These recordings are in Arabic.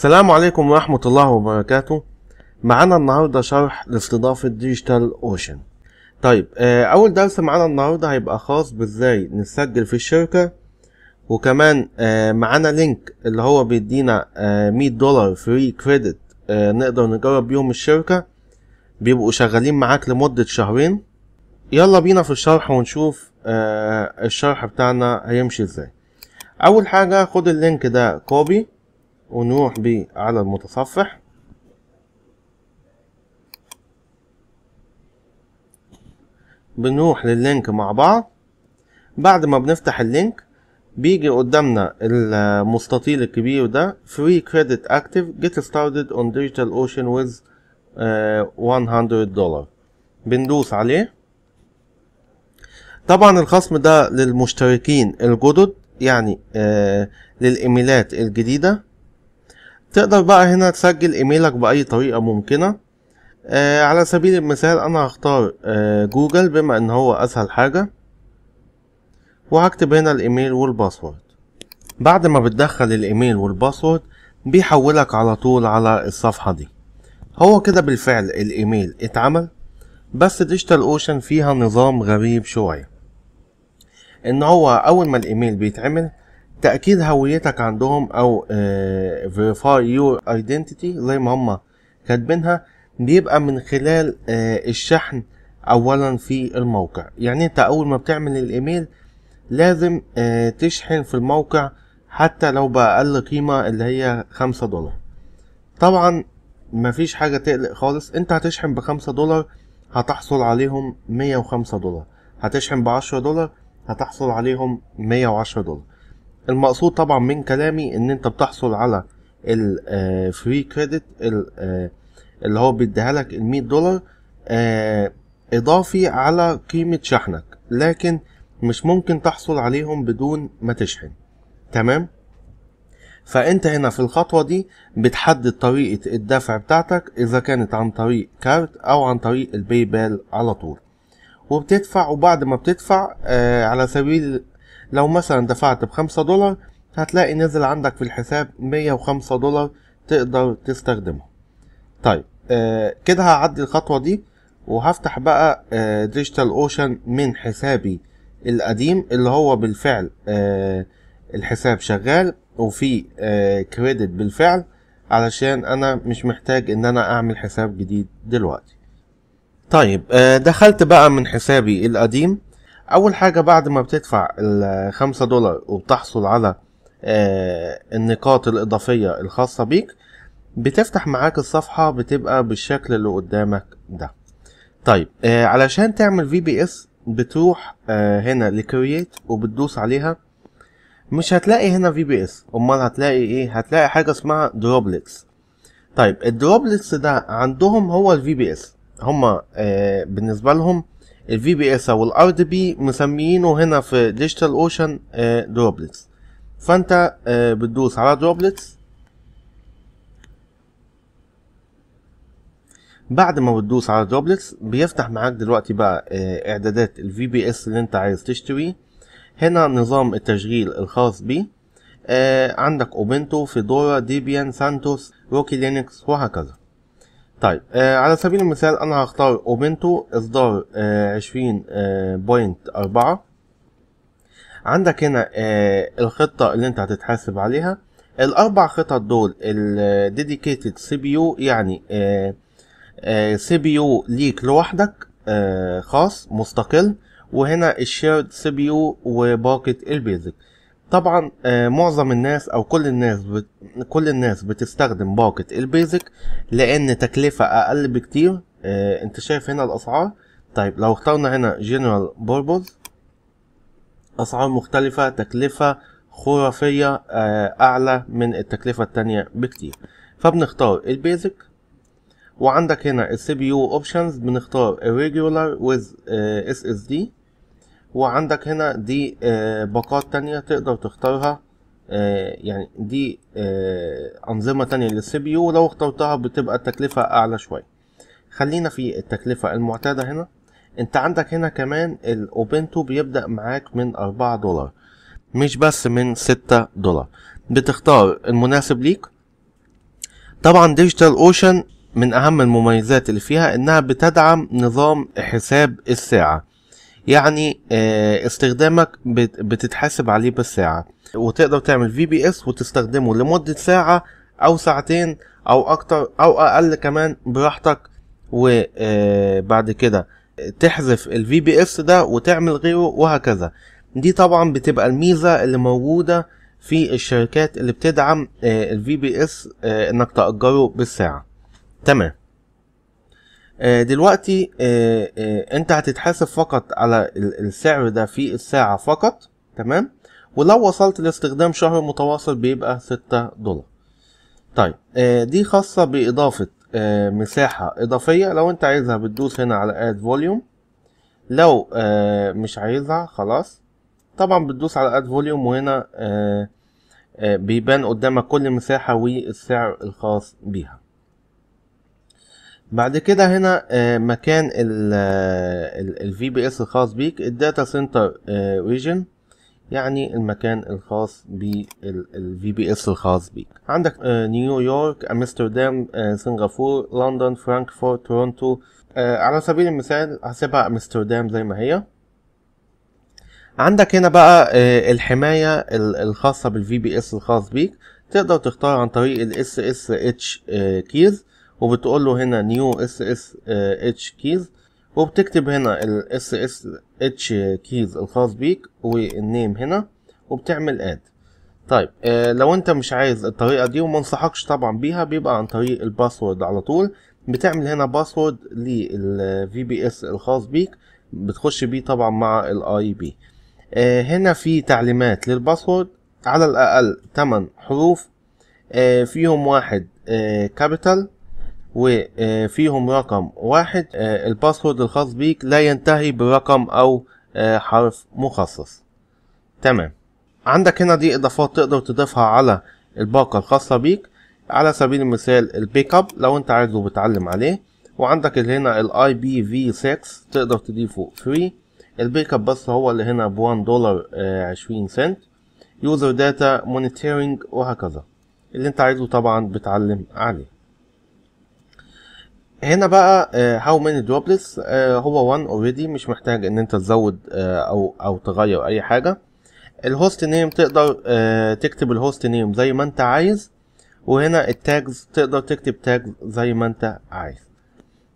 السلام عليكم ورحمة الله وبركاته. معانا النهاردة شرح لاستضافة DigitalOcean طيب آه، أول درس معانا النهاردة هيبقى خاص بإزاي نسجل في الشركة وكمان آه، معانا link اللي هو بيدينا آه، 100 دولار free credit نقدر نجرب بيهم الشركة. بيبقوا شغالين معاك لمدة شهرين. يلا بينا في الشرح ونشوف آه، الشرح بتاعنا هيمشي إزاي. أول حاجة خد ال link ده copy ونروح بيه على المتصفح. بنروح لل link مع بعض. بعد ما بنفتح ال link بيجي قدامنا المستطيل الكبير ده free credit active get started on digital ocean with آه، 100 دولار بندوس عليه. طبعا الخصم ده للمشتركين الجدد يعني آه للإيميلات الجديدة. تقدر بقى هنا تسجل إيميلك بأي طريقة ممكنة. آه على سبيل المثال أنا هختار آه جوجل بما إن هو أسهل حاجة. وهكتب هنا الإيميل وال password. بعد ما بتدخل الإيميل وال password بيحولك على طول على الصفحة دي. هو كده بالفعل الإيميل اتعمل بس DigitalOcean فيها نظام غريب شوية. إن هو أول ما الإيميل بيتعمل تأكيد هويتك عندهم أو آه verify your identity زي ما هم كاتبينها بيبقى من خلال آه الشحن اولا في الموقع. يعني أنت أول ما بتعمل الإيميل لازم آه تشحن في الموقع حتى لو بأقل قيمة اللي هي خمسة دولار. طبعا مفيش حاجة تقلق خالص. أنت هتشحن بخمسة دولار هتحصل عليهم مية وخمسة دولار. هتشحن بعشرة دولار هتحصل عليهم مية وعشرة دولار. المقصود طبعا من كلامي إن أنت بتحصل على الفري كريدت اللي هو بيديها لك المية دولار آه، إضافي على قيمة شحنك. لكن مش ممكن تحصل عليهم بدون ما تشحن. تمام؟ فأنت هنا في الخطوة دي بتحدد طريقة الدفع بتاعتك إذا كانت عن طريق كارت أو عن طريق ال PayPal على طول. وبتدفع وبعد ما بتدفع آه على سبيل لو مثلا دفعت بخمسة دولار هتلاقي نزل عندك في الحساب مية وخمسة دولار تقدر تستخدمه. طيب آه كده هعدي الخطوة دي وهفتح بقى آه DigitalOcean من حسابي القديم اللي هو بالفعل آه الحساب شغال وفي آه كريدت بالفعل علشان أنا مش محتاج إن أنا أعمل حساب جديد دلوقتي. طيب آه دخلت بقى من حسابي القديم. أول حاجة بعد ما بتدفع الخمسة دولار وبتحصل على آه النقاط الإضافية الخاصة بيك بتفتح معاك الصفحة بتبقى بالشكل اللي قدامك ده. طيب آه علشان تعمل VPS بتروح آه هنا ل create وبتدوس عليها. مش هتلاقي هنا VPS أمال هتلاقي إيه؟ هتلاقي حاجة اسمها Droplets طيب ال Droplets ده عندهم هو ال VPS هما بالنسبة لهم ال VPS أو ال RDP مسميينه هنا في DigitalOcean Droplets فأنت آه بتدوس على Droplets بعد ما بتدوس على Droplets بيفتح معاك دلوقتي بقى آه إعدادات ال VPS اللي أنت عايز تشتريه هنا نظام التشغيل الخاص بيه. آه عندك Ubuntu Fedora Debian CentOS Rocky Linux وهكذا. طيب آه على سبيل المثال أنا هختار Ubuntu إصدار عشرين point أربعة. عندك هنا آه الخطة اللي أنت هتتحاسب عليها. الأربع خطط دول ال dedicated CPU يعني آه آه CPU ليك لوحدك آه خاص مستقل. وهنا ال shared CPU وباقة ال basic طبعا آه معظم الناس أو كل الناس. كل الناس بتستخدم باقة ال basic لأن تكلفة أقل بكتير. آه أنت شايف هنا الأسعار؟ طيب لو اخترنا هنا General Purpose أسعار مختلفة تكلفة خرافية آه أعلى من التكلفة التانية بكتير. فبنختار ال basic. وعندك هنا ال CPU options بنختار ال regular with SSD وعندك هنا دي آه باقات تانية تقدر تختارها. آه يعني دي آه أنظمة تانية لل CPU لو اخترتها بتبقى التكلفة أعلى شوية. خلينا في التكلفة المعتادة هنا. أنت عندك هنا كمان ال Ubuntu بيبدأ معاك من أربعة دولار مش بس من ستة دولار. بتختار المناسب ليك. طبعا DigitalOcean من أهم المميزات اللي فيها إنها بتدعم نظام حساب الساعة. يعني آه، استخدامك بت- بتتحاسب عليه بالساعة. وتقدر تعمل VPS وتستخدمه لمدة ساعة أو ساعتين أو أكتر أو أقل كمان براحتك. وبعد كده تحذف ال VPS ده وتعمل غيره وهكذا. دي طبعا بتبقى الميزة اللي موجودة في الشركات اللي بتدعم ال VPS إنك تأجره بالساعة. تمام. آه، دلوقتي آه، آه، انت هتتحاسب فقط على ال- السعر ده في الساعة فقط تمام؟ ولو وصلت لاستخدام شهر متواصل بيبقى ستة دولار. طيب آه، دي خاصة بإضافة آه، مساحة إضافية. لو أنت عايزها بتدوس هنا على Add Volume. لو آه، مش عايزها خلاص. طبعا بتدوس على Add Volume وهنا آه، آه، بيبان قدامك كل مساحة والسعر الخاص بيها. بعد كده هنا آه، مكان ال VPS الخاص بيك ال data center region يعني المكان الخاص بال VPS الخاص بيك. عندك آه، نيويورك أمستردام آه، سنغافور لندن فرانكفورت تورونتو على سبيل المثال هسيبها أمستردام زي ما هي. عندك هنا بقى الحماية ال- الخاصة بال VPS الخاص بيك. تقدر تختار عن طريق ال SSH keys. وبتقول له هنا new SSH keys وبتكتب هنا ال SSH keys الخاص بيك وال name هنا وبتعمل add طيب آه لو انت مش عايز الطريقة دي وما انصحكش طبعا بيها بيبقى عن طريق ال password على طول. بتعمل هنا password لل VPS الخاص بيك بتخش بيه طبعا مع ال IP آه هنا في تعليمات لل password على الأقل 8 حروف. آه فيهم واحد capital وفيهم رقم واحد آه، ال password الخاص بيك لا ينتهي برقم أو آه، حرف مخصص. تمام. عندك هنا دي إضافات تقدر تضيفها على الباقة الخاصة بيك على سبيل المثال ال backup لو أنت عايزه بتعلم عليه وعندك اللي هنا ال IPv6 تقدر تضيفه free ال backup بس هو اللي هنا ب 1 دولار آه، 20 سنت. user data monitoring وهكذا. اللي أنت عايزه طبعا بتعلم عليه. هنا بقى how many droplets هو 1 already مش محتاج إن أنت تزود آه، أو أو تغير أي حاجة. ال host name تقدر آه، تكتب ال host name زي ما أنت عايز وهنا ال tags تقدر تكتب tag زي ما أنت عايز.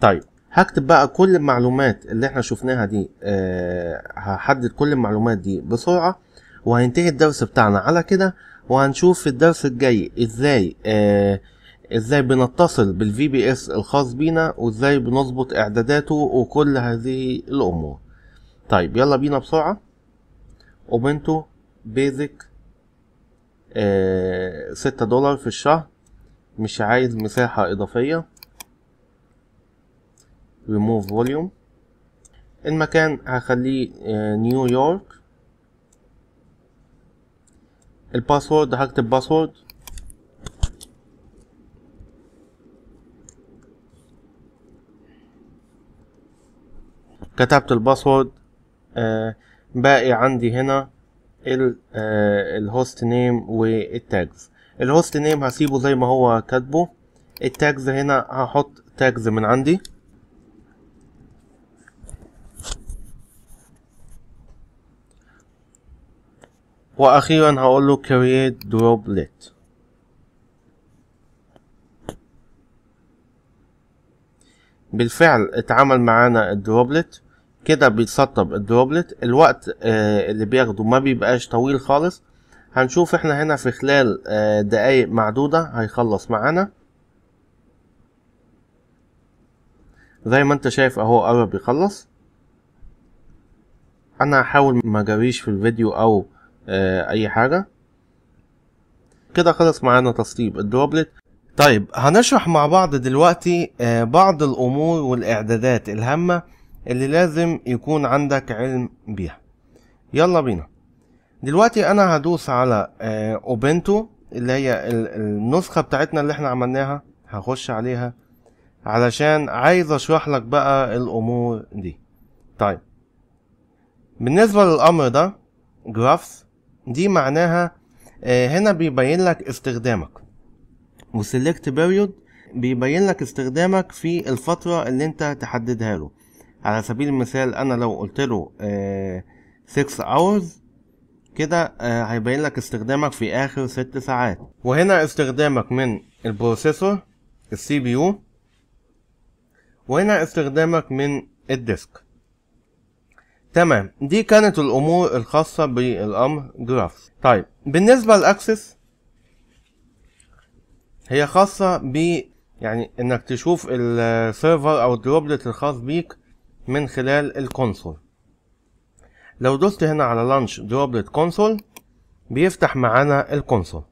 طيب هكتب بقى كل المعلومات اللي إحنا شفناها دي آه، هحدد كل المعلومات دي بسرعة وهينتهي الدرس بتاعنا. على كده وهنشوف في الدرس الجاي إزاي آه إزاي بنتصل بال VPS الخاص بينا وإزاي بنظبط إعداداته وكل هذه الأمور. طيب يلا بينا بسرعة. Ubuntu basic آه ستة دولار في الشهر. مش عايز مساحة إضافية. Remove volume. المكان هخليه آه نيويورك ال password هكتب password كتبت ال password آه باقي عندي هنا ال ال host name وال tags ال host name هسيبه زي ما هو كاتبه. ال tags هنا هحط tags من عندي. وأخيرا هقول له create droplet. بالفعل اتعمل معانا ال droplet كده بيتسطب ال droplet الوقت آه اللي بياخده ما بيبقاش طويل خالص. هنشوف إحنا هنا في خلال آه دقايق معدودة هيخلص معانا. زي ما انت شايف اهو قرب يخلص. أنا هحاول ما جريش في الفيديو أو آه اي حاجة. كده خلص معانا تسطيب الدروبلت طيب هنشرح مع بعض دلوقتي بعض الأمور والاعدادات الهامة. اللي لازم يكون عندك علم بيها. يلا بينا. دلوقتي أنا هدوس على آه أوبنتو اللي هي ال- النسخة بتاعتنا اللي إحنا عملناها. هخش عليها علشان عايز أشرح لك بقى الأمور دي. طيب. بالنسبة للأمر ده graphs دي معناها آه هنا بيبين لك استخدامك. و select period بيبين لك استخدامك في الفترة اللي أنت تحددها له. على سبيل المثال أنا لو قلت له 6 hours كده آه، هيبين لك استخدامك في آخر 6 ساعات. وهنا استخدامك من ال processor ال CPU وهنا استخدامك من ال disk. تمام. دي كانت الأمور الخاصة بالأمر graph طيب بالنسبة لل access هي خاصة ب يعني إنك تشوف ال server أو ال droplet الخاص بيك من خلال ال console. لو دوست هنا على launch droplet console بيفتح معانا ال console.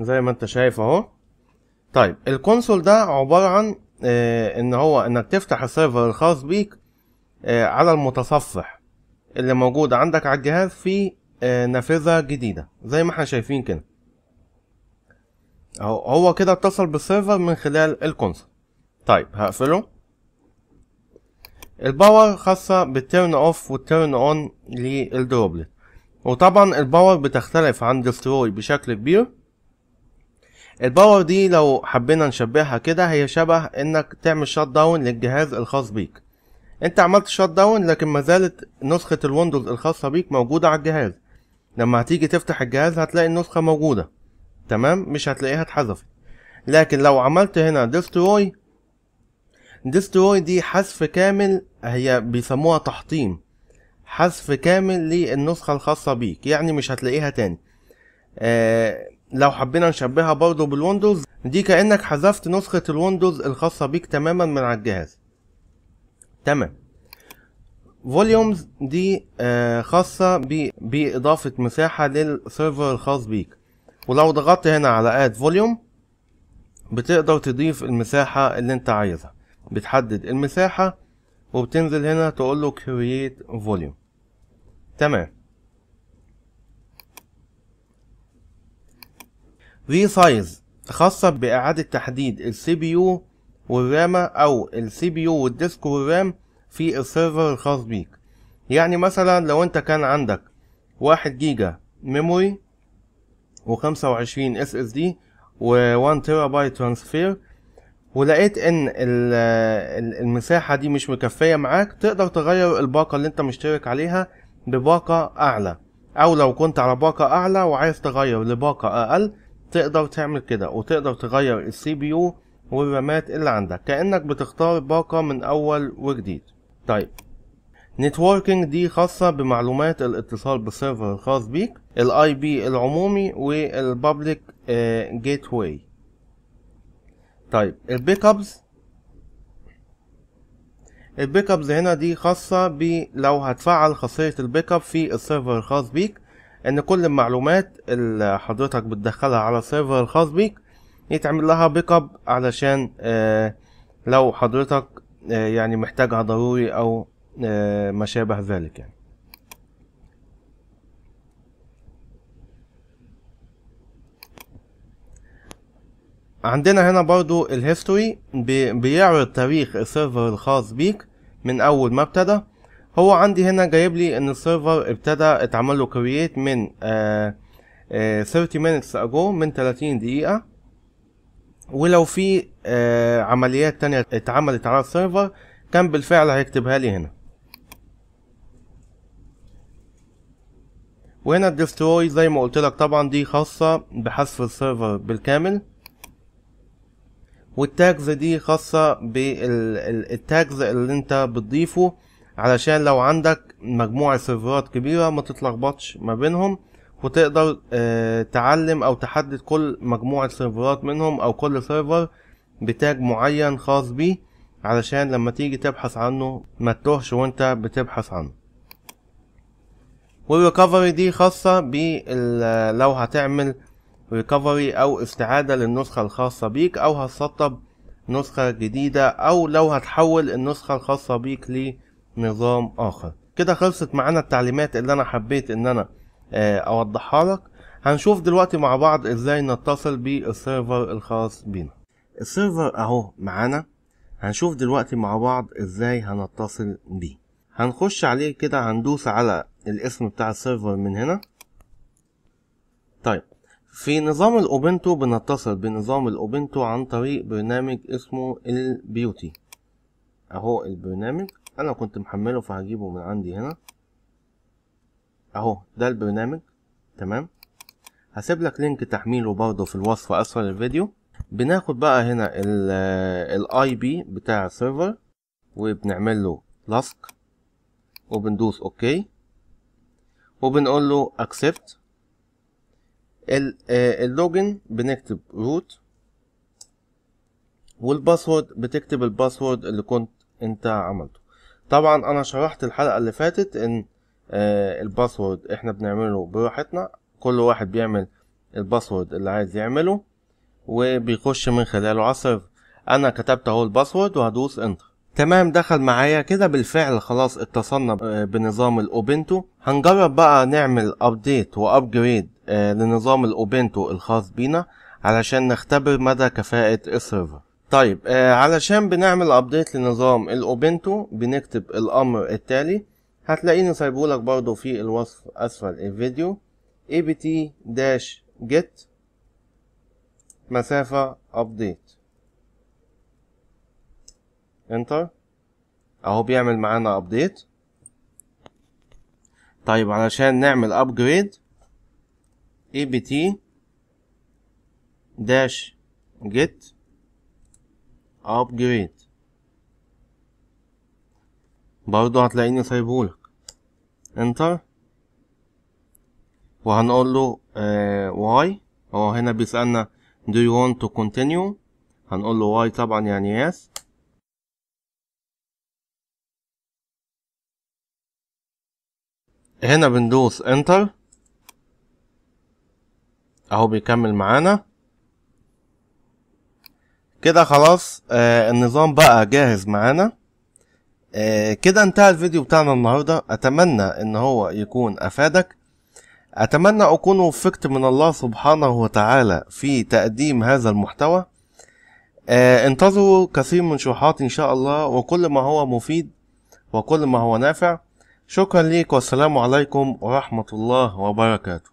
زي ما انت شايف اهو. طيب ال console ده عبارة عن آه إن هو إنك تفتح ال server الخاص بيك آه على المتصفح اللي موجود عندك على الجهاز في آه نافذة جديدة. زي ما إحنا شايفين كده. أهو هو كده اتصل بال server من خلال ال console. طيب هقفله. الباور خاصة بالتيرن اوف والتيرن اون للدروبلت وطبعا ال power بتختلف عن destroy بشكل كبير. ال power دي لو حبينا نشبهها كده هي شبه إنك تعمل shut down للجهاز الخاص بيك. أنت عملت shut down لكن ما زالت نسخة ال Windows الخاصة بيك موجودة على الجهاز. لما هتيجي تفتح الجهاز هتلاقي النسخة موجودة. تمام؟ مش هتلاقيها اتحذفت. لكن لو عملت هنا destroy destroy دي حذف كامل هي بيسموها تحطيم. حذف كامل للنسخة الخاصة بيك يعني مش هتلاقيها تاني. آه لو حبينا نشبهها برضو بال Windows دي كأنك حذفت نسخة ال Windows الخاصة بيك تماما من على الجهاز. تمام. volumes دي آه خاصة بإضافة مساحة لل server الخاص بيك. ولو ضغطت هنا على add volume بتقدر تضيف المساحة اللي انت عايزها. بتحدد المساحة وبتنزل هنا تقول له create volume. تمام. resize خاصة بإعادة تحديد ال CPU والرامة أو ال CPU وال disk وال RAM في ال server الخاص بيك. يعني مثلا لو أنت كان عندك واحد جيجا memory وخمسة وعشرين SSD و1 تيرا بايت transfer ولقيت إن ال- ال- المساحة دي مش مكفية معاك تقدر تغير الباقة اللي أنت مشترك عليها بباقة أعلى. أو لو كنت على باقة أعلى وعايز تغير لباقة أقل تقدر تعمل كده وتقدر تغير ال CPU والرامات اللي عندك. كأنك بتختار باقة من أول وجديد. طيب. networking دي خاصة بمعلومات الاتصال بال server الخاص بيك ال IP العمومي وال public gateway طيب ال backups ال backups هنا دي خاصة ب لو هتفعل خاصية ال backup في ال server الخاص بيك إن كل المعلومات اللي حضرتك بتدخلها على ال server الخاص بيك يتعمل لها backup علشان آه لو حضرتك آه يعني محتاجها ضروري أو آه ما شابه ذلك يعني. عندنا هنا برضو ال history بي- بيعرض تاريخ ال server الخاص بيك من أول ما ابتدى. هو عندي هنا جايب لي إن ال server ابتدى اتعمل له create من آه آه 30 minutes ago من 30 دقيقة. ولو في آه عمليات تانية اتعملت على ال server كان بالفعل هيكتبها لي هنا. وهنا ال destroy زي ما قلت لك طبعا دي خاصة بحذف ال server بالكامل. وال tags دي خاصة بال tags اللي انت بتضيفه علشان لو عندك مجموعة سيرفرات كبيرة ما تتلخبطش ما بينهم وتقدر آه، تعلم أو تحدد كل مجموعة سيرفرات منهم أو كل server ب tag معين خاص بيه علشان لما تيجي تبحث عنه ما تتوهش وانت بتبحث عنه. وال recovery دي خاصة بال لو هتعمل recovery أو استعادة للنسخة الخاصة بيك أو هتسطب نسخة جديدة أو لو هتحول النسخة الخاصة بيك لنظام آخر. كده خلصت معانا التعليمات اللي أنا حبيت إن أنا آه، أوضحها لك. هنشوف دلوقتي مع بعض إزاي نتصل بال server الخاص بينا. ال server أهو معانا. هنشوف دلوقتي مع بعض إزاي هنتصل بيه. هنخش عليه كده هندوس على الاسم بتاع ال server من هنا. طيب. في نظام ال Ubuntu بنتصل بنظام ال Ubuntu عن طريق برنامج اسمه ال PuTTY. أهو البرنامج. أنا كنت محمله فهجيبه من عندي هنا. أهو ده البرنامج. تمام. هسيب لك link تحميله برضه في الوصف اسفل الفيديو بناخد بقى هنا ال IP بتاع ال server وبنعمل له لصق. وبندوس okay. وبنقول له accept. ال login بنكتب root وال password بتكتب ال password اللي كنت انت عملته. طبعا أنا شرحت الحلقة اللي فاتت إن آه ال password إحنا بنعمله براحتنا. كل واحد بيعمل ال password اللي عايز يعمله وبيخش من خلاله على ال server أنا كتبت أهو ال password وهدوس enter تمام دخل معايا كده بالفعل خلاص اتصلنا بنظام ال Ubuntu. هنجرب بقى نعمل update و upgrade لنظام ال Ubuntu الخاص بينا علشان نختبر مدى كفاءة ال server. طيب آه علشان بنعمل update لنظام ال Ubuntu بنكتب الأمر التالي. هتلاقيني سايبهولك برضو في الوصف أسفل الفيديو. Apt-get مسافة update enter أهو بيعمل معانا update طيب علشان نعمل upgrade apt dash get upgrade. برضو هتلاقيني سايبهولك. enter وهنقول له آه why هو هنا بيسألنا do you want to continue? هنقول له why طبعا يعني yes. هنا بندوس انتر أهو بيكمل معانا. كده خلاص آه النظام بقى جاهز معانا. آه كده انتهى الفيديو بتاعنا النهاردة. أتمنى إن هو يكون أفادك. أتمنى أكون وفقت من الله سبحانه وتعالى في تقديم هذا المحتوى. آه انتظروا كثير من شروحات إن شاء الله وكل ما هو مفيد وكل ما هو نافع. شكرا ليك والسلام عليكم ورحمة الله وبركاته.